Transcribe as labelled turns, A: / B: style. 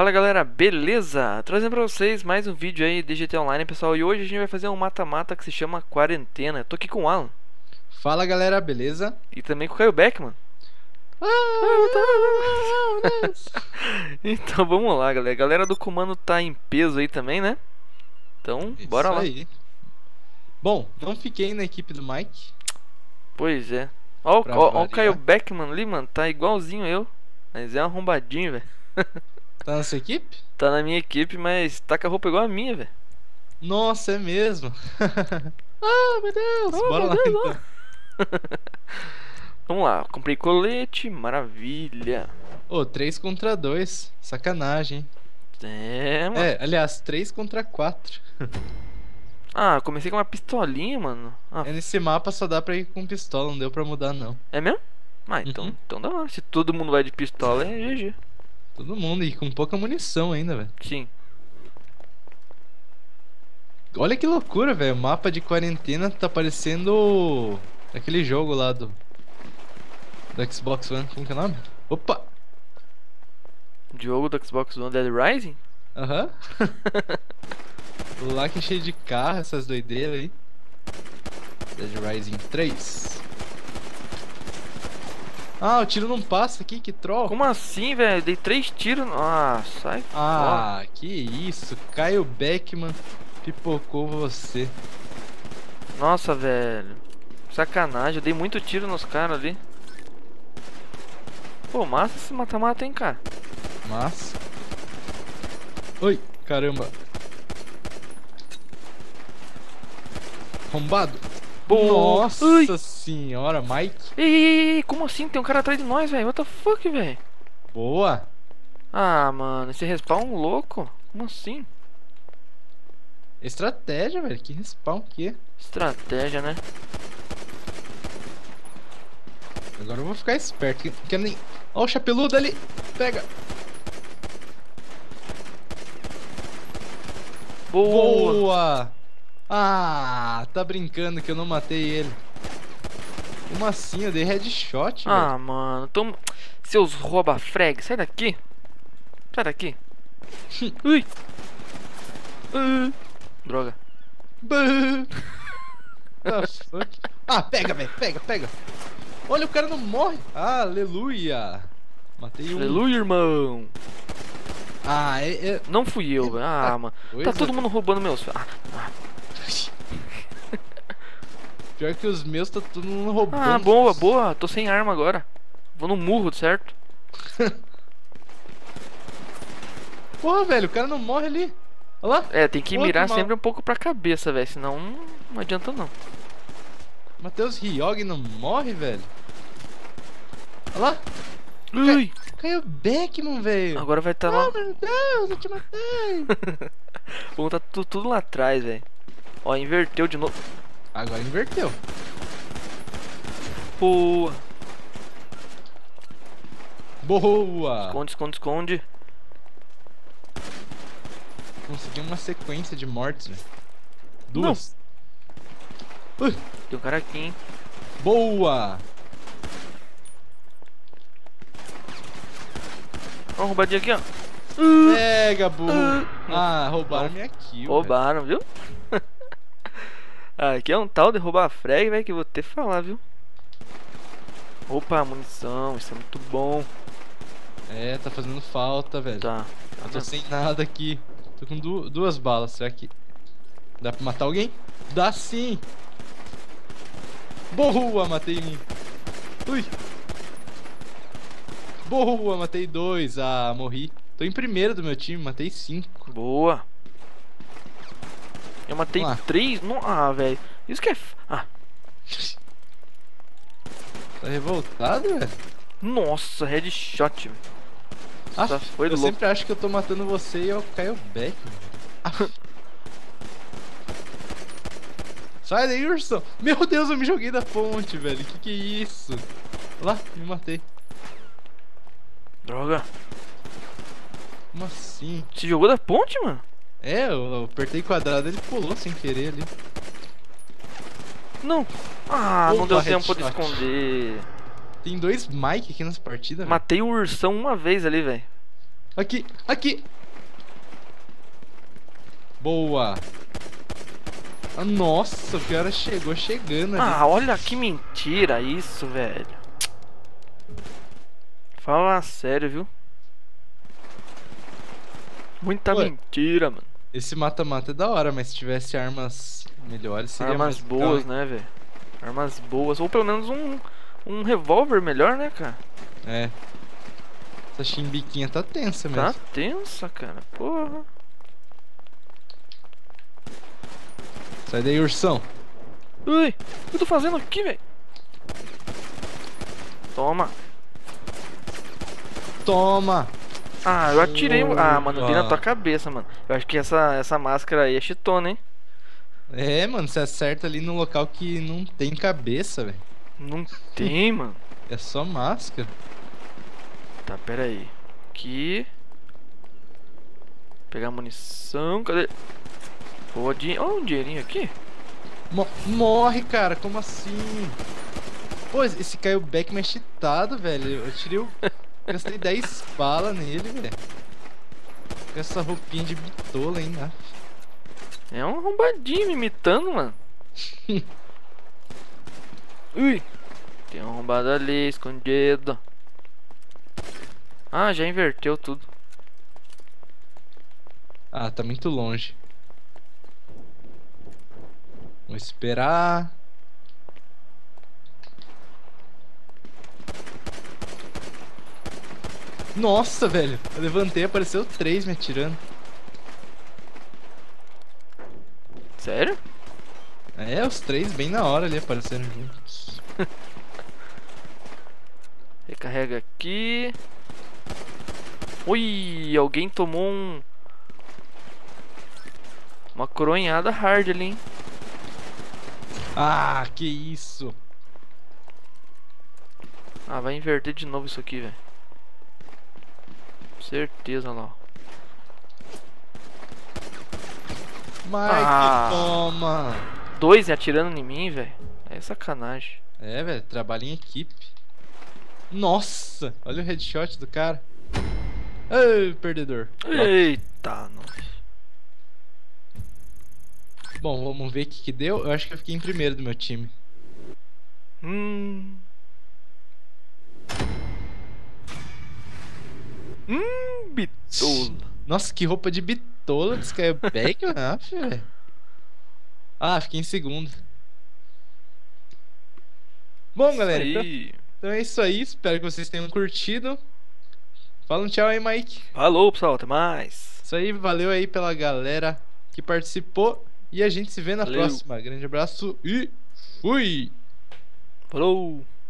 A: Fala galera, beleza? Trazendo pra vocês mais um vídeo aí de GTA Online, pessoal. E hoje a gente vai fazer um mata-mata que se chama Quarentena. Tô aqui com o Alan.
B: Fala galera, beleza?
A: E também com o Caio Beckman. então vamos lá, galera. A galera do comando tá em peso aí também, né? Então,
B: Isso
A: bora lá.
B: Aí. Bom, não fiquei na equipe do Mike.
A: Pois é. Ó, ó, ó o. Caio Beckman ali, mano. Tá igualzinho eu. Mas é um arrombadinho, velho.
B: Tá na sua equipe?
A: Tá na minha equipe, mas tá com a roupa igual a minha, velho.
B: Nossa, é mesmo. ah, meu Deus.
A: Oh,
B: Bora
A: meu
B: lá
A: Deus,
B: então.
A: Vamos lá, comprei colete, maravilha.
B: Ô, 3 contra 2. Sacanagem?
A: É, mano.
B: É, aliás, 3 contra 4.
A: Ah, comecei com uma pistolinha, mano. Ah,
B: É, nesse mapa só dá pra ir com pistola, não deu pra mudar não.
A: é mesmo? Ah, então,
B: Uhum.
A: então da hora. Se todo mundo vai de pistola, é GG.
B: Todo mundo, e com pouca munição ainda, velho.
A: Sim.
B: Olha que loucura, velho. O mapa de quarentena tá parecendo aquele jogo lá do. Do Xbox One. Como que é o nome? Opa!
A: Jogo do Xbox One Dead Rising?
B: Aham. lá que é cheio de carro, essas doideiras aí. Dead Rising 3. Ah, o tiro não passa aqui, que troll.
A: Como assim, velho? Dei três tiros. Ah, sai
B: Ah, que isso. Caio Beckman pipocou você.
A: fora. Nossa, velho. Sacanagem, eu dei muito tiro nos caras ali. Pô, massa esse mata-mata, hein, cara.
B: Mas. Oi, caramba. Arrombado.
A: Boa.
B: Nossa
A: Ui.
B: Senhora, Mike.
A: Ei, ei, ei, como assim? Tem um cara atrás de nós, velho. What the fuck, velho?
B: Boa.
A: Ah, mano, esse respawn louco? Como assim?
B: Estratégia, velho. Que respawn que.
A: Estratégia, né?
B: Agora eu vou ficar esperto. que- nem. Ó, o chapeludo ali. Pega.
A: Boa!
B: Boa. Ah, tá brincando que eu não matei ele. Como assim? Eu dei headshot, velho.
A: Ah, mano, tamo... Seus rouba frag, sai daqui! Sai daqui! Ui! Uh, droga.
B: Fuck? Ah, pega, velho. Pega, pega. Olha, o cara não morre. Aleluia. Matei um.
A: Aleluia, irmão!
B: Ah, é. é...
A: Não fui eu, velho. Ah, mano. Tá todo mundo roubando meus. Ah, ah,
B: Pior que os meus tá todo mundo roubando.
A: ah, boa, boa. Tô sem arma agora. Vou no murro, certo?
B: Porra, velho, o cara não morre ali. Olha lá.
A: É, tem que
B: Outro
A: mirar
B: mal.
A: sempre um pouco pra cabeça, velho. Senão não adianta não.
B: Matheus Ryog não morre, velho. Olha lá.
A: Ui!
B: Caiu Beckman, velho.
A: Agora vai estar tá lá.
B: Ah, meu Deus, eu te matei.
A: Vamos tá tu- tudo lá atrás, velho. Ó, inverteu de novo.
B: Agora inverteu.
A: Boa!
B: Boa.
A: Esconde, esconde, esconde.
B: Consegui uma sequência de mortes, velho. Duas. Ui,
A: Tem um cara aqui, hein?
B: boa.
A: Ó, uma roubadinha aqui, ó.
B: Pega, burro. Ah, roubaram minha kill.
A: Roubaram, viu? Ah, aqui é um tal de roubar frag, velho, que eu vou ter que falar, viu? Opa, munição, isso é muito bom.
B: É, tá fazendo falta, velho.
A: Tá.
B: Eu tô sem nada aqui. Tô com du- duas balas. Será que dá pra matar alguém? Dá sim. Boa, matei um. Ui. Boa, matei dois. Ah, morri. Tô em primeiro do meu time, matei cinco.
A: Boa. Eu matei
B: lá.
A: três. Não, ah, velho. Isso que é. f- Ah,
B: Tá revoltado, velho?
A: nossa, headshot, velho.
B: Ah,
A: Só foi
B: eu
A: louco.
B: sempre acho que eu tô matando você e eu caio back. Ah. Sai daí, ursão. Meu Deus, eu me joguei da ponte, velho. Que que é isso? Lá, me matei.
A: Droga.
B: Como assim?
A: Se jogou da ponte, mano?
B: É, eu, apertei quadrado ele pulou sem querer ali.
A: Não. Ah, não
B: Opa,
A: deu tempo de esconder.
B: Tem dois Mike aqui nessa partida.
A: Matei o ursão uma vez ali, velho.
B: Aqui, aqui. Boa. Ah, nossa, o cara chegou chegando ali.
A: Ah, olha que mentira isso, velho. Fala sério, viu? Muita
B: Ué.
A: mentira, mano.
B: Esse mata-mata é da hora, mas se tivesse armas melhores seria
A: Armas
B: mais
A: boas,
B: legal,
A: né, velho? Armas boas. Ou pelo menos um, um revólver melhor, né, cara?
B: É. Essa chimbiquinha tá tensa mesmo.
A: Tá tensa, cara. Porra.
B: Sai daí, ursão.
A: Ui, o que eu tô fazendo aqui, velho? Toma.
B: Toma!
A: Ah, eu atirei. Ah, mano, dei na tua cabeça, mano. Eu acho que essa, essa máscara aí é chitona, hein?
B: É, mano, você acerta ali no local que não tem cabeça, velho.
A: Não tem, mano.
B: É só máscara.
A: Tá, pera aí. Aqui. Pegar munição. Cadê? Pô, din... Ó, um dinheirinho aqui.
B: Mo- morre, cara, como assim? Pô, esse caiu back mais cheatado, velho. Eu tirei o. Gastei 10 balas nele, velho. Com essa roupinha de bitola ainda.
A: É um arrombadinho me imitando, mano. Ui. Tem um arrombado ali, escondido. Ah, já inverteu tudo.
B: Ah, tá muito longe. Vou esperar. Nossa, velho. Eu levantei, apareceu três me atirando.
A: Sério?
B: É, os três bem na hora ali apareceram juntos.
A: Recarrega aqui. Ui, alguém tomou um. Uma coronhada hard ali, hein?
B: Ah, que isso.
A: Ah, vai inverter de novo isso aqui, velho. Certeza lá.
B: Mike,
A: Ah.
B: toma.
A: Dois atirando em mim, velho. É sacanagem.
B: É, velho, trabalho em equipe. Nossa, olha o headshot do cara. Ai, perdedor.
A: Eita, nossa.
B: Bom, vamos ver o que, que deu. Eu acho que eu fiquei em primeiro do meu time.
A: Hum,
B: Nossa, que roupa de bitola desse caiu back, ah. Ah, fiquei em segundo. Bom, galera, então, então é isso aí. Espero que vocês tenham curtido. Fala um tchau aí, Mike.
A: Falou, pessoal. Até mais.
B: Isso aí, valeu aí pela galera que participou. E a gente se vê na
A: Valeu.
B: próxima. Grande abraço e fui!
A: Falou.